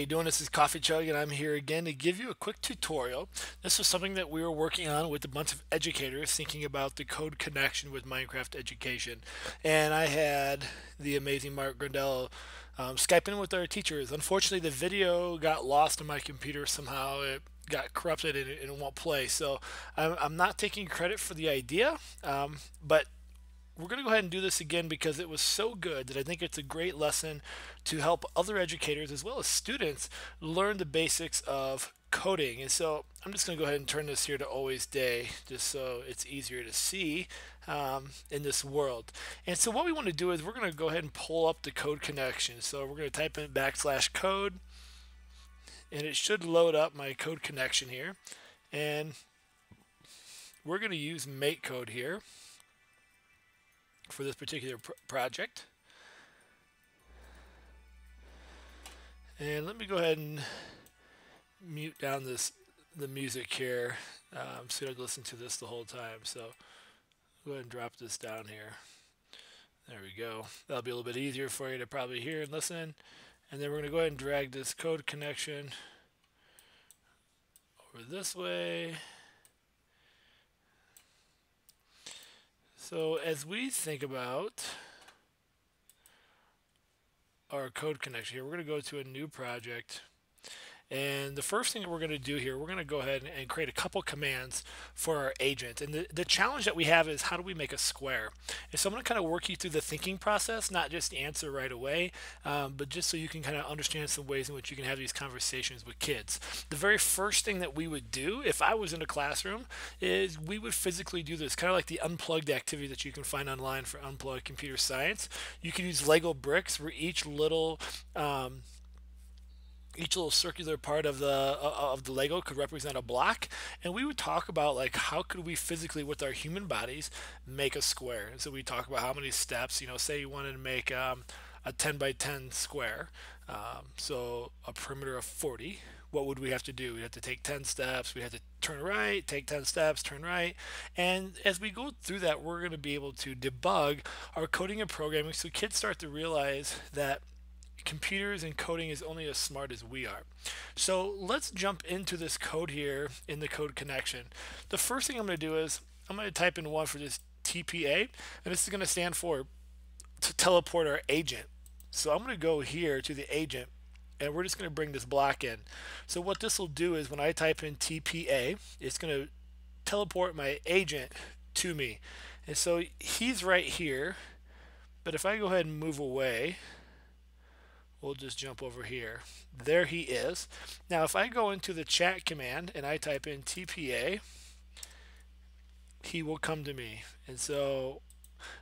you doing? This is Coffee Chug, and I'm here again to give you a quick tutorial. This was something that we were working on with a bunch of educators thinking about the code connection with Minecraft education. And I had the amazing Mark Grindell um, Skyping with our teachers. Unfortunately, the video got lost on my computer somehow. It got corrupted and it, won't play. So I'm, I'm, not taking credit for the idea, um, but we're going to go ahead and do this again because it was so good that I think it's a great lesson to help other educators as well as students learn the basics of coding. And so I'm just going to go ahead and turn this here to always day just so it's easier to see um, in this world. And so what we want to do is we're going to go ahead and pull up the code connection. So we're going to type in backslash code and it should load up my code connection here. And we're going to use make code here for this particular pr project. And let me go ahead and mute down this the music here um, so don't listen to this the whole time. So go ahead and drop this down here. There we go. That'll be a little bit easier for you to probably hear and listen. And then we're going to go ahead and drag this code connection over this way. So as we think about our code connection here, we're going to go to a new project. And the first thing that we're going to do here, we're going to go ahead and create a couple commands for our agent. And the, the challenge that we have is how do we make a square? And so I'm going to kind of work you through the thinking process, not just answer right away, um, but just so you can kind of understand some ways in which you can have these conversations with kids. The very first thing that we would do if I was in a classroom is we would physically do this, kind of like the unplugged activity that you can find online for unplugged computer science. You can use Lego bricks where each little um, each little circular part of the uh, of the Lego could represent a block, and we would talk about like how could we physically with our human bodies make a square. And so we talk about how many steps. You know, say you wanted to make um, a 10 by 10 square, um, so a perimeter of 40. What would we have to do? We have to take 10 steps. We have to turn right, take 10 steps, turn right. And as we go through that, we're going to be able to debug our coding and programming so kids start to realize that computers and coding is only as smart as we are. So let's jump into this code here in the code connection. The first thing I'm going to do is I'm going to type in one for this TPA, and this is going to stand for to teleport our agent. So I'm going to go here to the agent, and we're just going to bring this block in. So what this will do is when I type in TPA, it's going to teleport my agent to me. And so he's right here, but if I go ahead and move away, we'll just jump over here. There he is. Now if I go into the chat command and I type in TPA, he will come to me. And so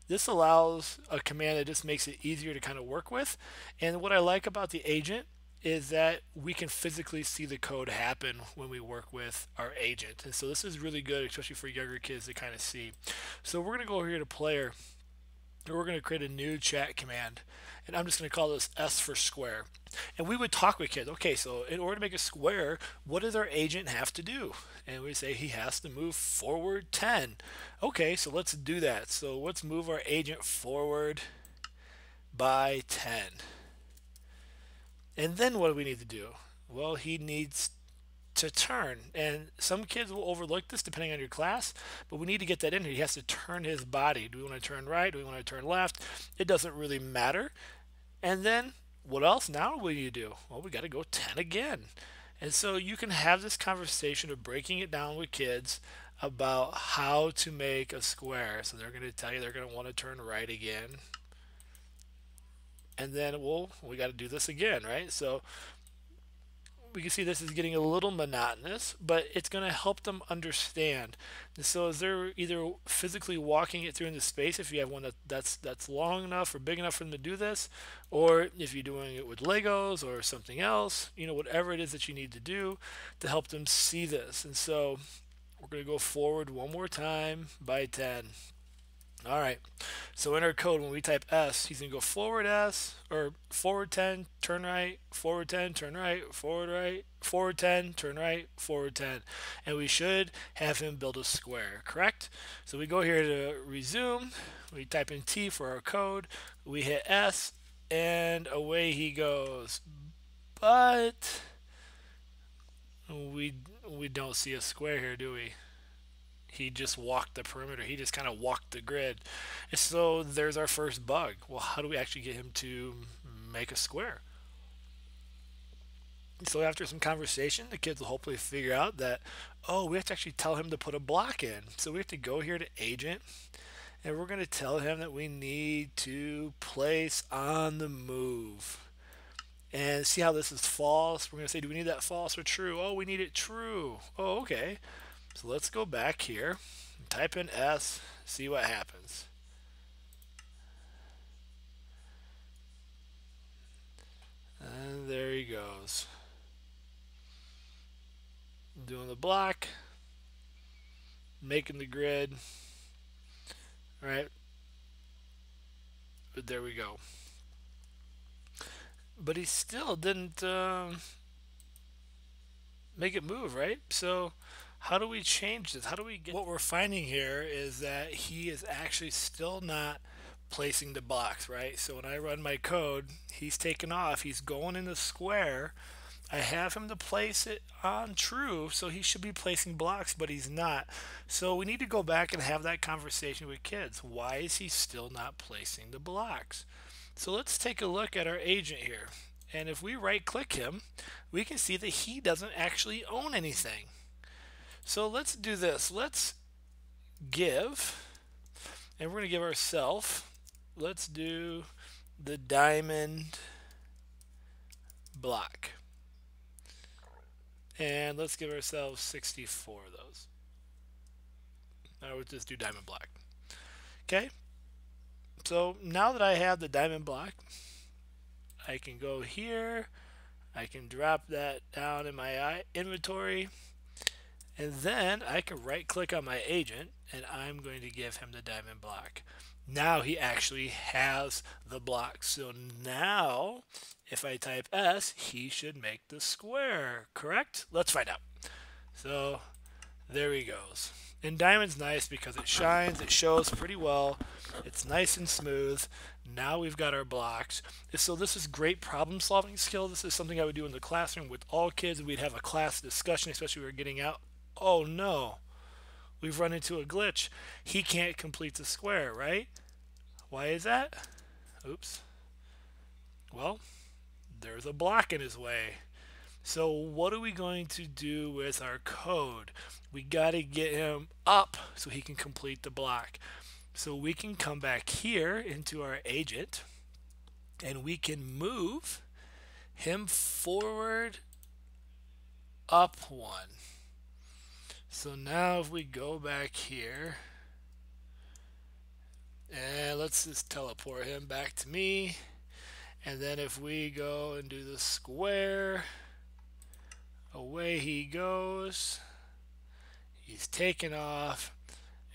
this allows a command that just makes it easier to kind of work with. And what I like about the agent is that we can physically see the code happen when we work with our agent. And so this is really good, especially for younger kids to kind of see. So we're going to go over here to player we're going to create a new chat command and I'm just going to call this S for square. And we would talk with kids, okay, so in order to make a square, what does our agent have to do? And we say he has to move forward 10. Okay, so let's do that. So let's move our agent forward by 10. And then what do we need to do? Well, he needs to turn. And some kids will overlook this depending on your class, but we need to get that in here. He has to turn his body. Do we want to turn right? Do we want to turn left? It doesn't really matter. And then what else now will you do? Well, we got to go 10 again. And so you can have this conversation of breaking it down with kids about how to make a square. So they're going to tell you they're going to want to turn right again. And then, well, we got to do this again, right? So we can see this is getting a little monotonous, but it's going to help them understand. And so as they're either physically walking it through into space, if you have one that, that's that's long enough or big enough for them to do this, or if you're doing it with Legos or something else, you know, whatever it is that you need to do to help them see this. And so we're going to go forward one more time by 10. All right. So in our code, when we type S, he's going to go forward S, or forward 10, turn right, forward 10, turn right, forward right, forward 10, turn right, forward 10. And we should have him build a square, correct? So we go here to resume. We type in T for our code. We hit S, and away he goes. but we we don't see a square here, do we? He just walked the perimeter. He just kind of walked the grid. And so there's our first bug. Well, how do we actually get him to make a square? So after some conversation, the kids will hopefully figure out that, oh, we have to actually tell him to put a block in. So we have to go here to agent, and we're going to tell him that we need to place on the move. And see how this is false. We're going to say, do we need that false or true? Oh, we need it true. Oh, okay. So let's go back here, type in S, see what happens. And there he goes doing the block, making the grid, right? But there we go. But he still didn't uh, make it move, right? So how do we change this? How do we get what we're finding here is that he is actually still not placing the blocks, right? So when I run my code, he's taken off, he's going in the square, I have him to place it on true, so he should be placing blocks, but he's not. So we need to go back and have that conversation with kids. Why is he still not placing the blocks? So let's take a look at our agent here. And if we right click him, we can see that he doesn't actually own anything. So let's do this. Let's give, and we're going to give ourselves, let's do the diamond block. And let's give ourselves 64 of those. I would just do diamond block. Okay. So now that I have the diamond block, I can go here. I can drop that down in my inventory. And then I can right click on my agent and I'm going to give him the diamond block. Now he actually has the block. So now if I type S, he should make the square, correct? Let's find out. So there he goes. And diamond's nice because it shines, it shows pretty well, it's nice and smooth. Now we've got our blocks. So this is great problem solving skill. This is something I would do in the classroom with all kids. We'd have a class discussion, especially we are getting out. Oh no, we've run into a glitch. He can't complete the square, right? Why is that? Oops. Well, there's a block in his way. So what are we going to do with our code? We got to get him up so he can complete the block. So we can come back here into our agent and we can move him forward up one. So now if we go back here and let's just teleport him back to me. And then if we go and do the square, away he goes. He's taken off.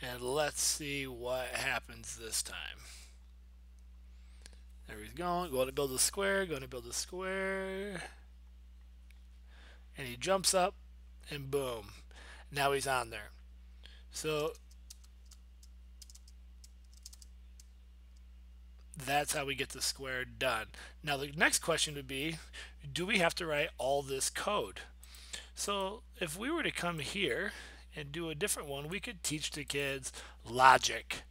And let's see what happens this time. There he's going. Going to build a square. Going to build a square. And he jumps up. And boom. Now he's on there. So that's how we get the square done. Now the next question would be, do we have to write all this code? So if we were to come here and do a different one, we could teach the kids logic.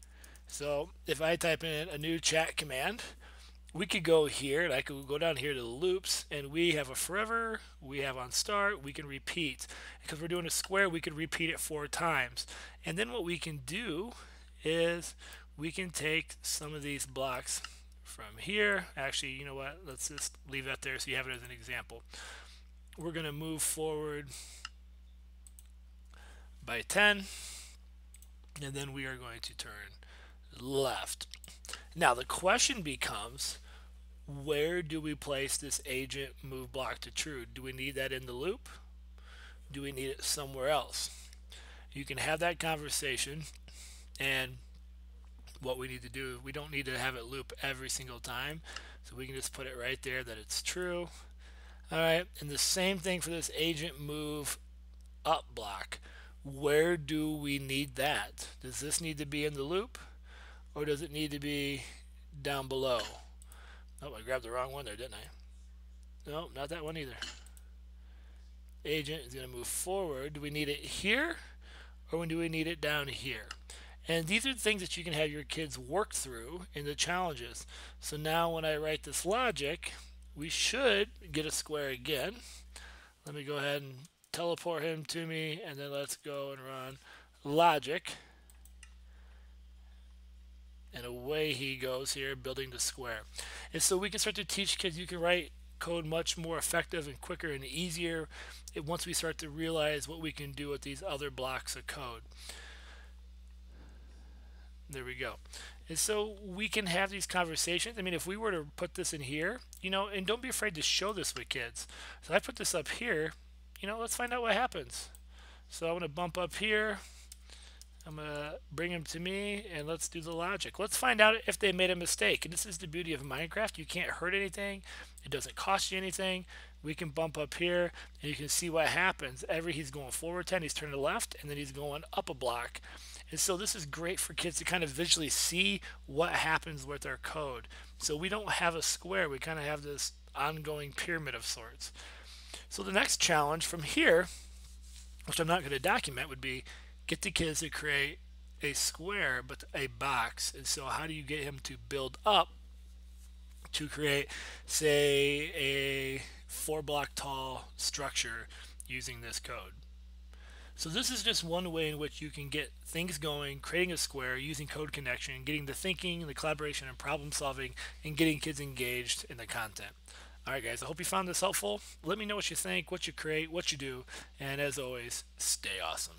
So if I type in a new chat command, we could go here and I could go down here to the loops and we have a forever, we have on start, we can repeat. Because we're doing a square, we could repeat it four times. And then what we can do is we can take some of these blocks from here. Actually, you know what? Let's just leave that there so you have it as an example. We're going to move forward by 10 and then we are going to turn left. Now the question becomes where do we place this agent move block to true? Do we need that in the loop? Do we need it somewhere else? You can have that conversation and what we need to do. We don't need to have it loop every single time. So we can just put it right there that it's true. All right, and the same thing for this agent move up block. Where do we need that? Does this need to be in the loop or does it need to be down below? Oh, I grabbed the wrong one there, didn't I? No, not that one either. Agent is going to move forward. Do we need it here or when do we need it down here? And these are the things that you can have your kids work through in the challenges. So now when I write this logic, we should get a square again. Let me go ahead and teleport him to me, and then let's go and run logic. And away he goes here, building the square. And so we can start to teach kids you can write code much more effective and quicker and easier once we start to realize what we can do with these other blocks of code. There we go. And so we can have these conversations. I mean, if we were to put this in here, you know, and don't be afraid to show this with kids. So I put this up here, you know, let's find out what happens. So I'm going to bump up here. I'm going to bring them to me and let's do the logic. Let's find out if they made a mistake. And this is the beauty of Minecraft. You can't hurt anything. It doesn't cost you anything. We can bump up here and you can see what happens. Every he's going forward 10, he's turning left, and then he's going up a block. And so this is great for kids to kind of visually see what happens with our code. So we don't have a square, we kind of have this ongoing pyramid of sorts. So the next challenge from here, which I'm not going to document, would be get the kids to create a square but a box. And so how do you get him to build up to create, say, a four block tall structure using this code? So this is just one way in which you can get things going, creating a square, using code connection, getting the thinking, the collaboration, and problem solving, and getting kids engaged in the content. All right, guys, I hope you found this helpful. Let me know what you think, what you create, what you do, and as always, stay awesome.